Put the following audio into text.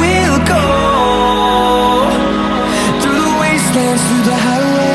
We'll go through the wastelands, through the highway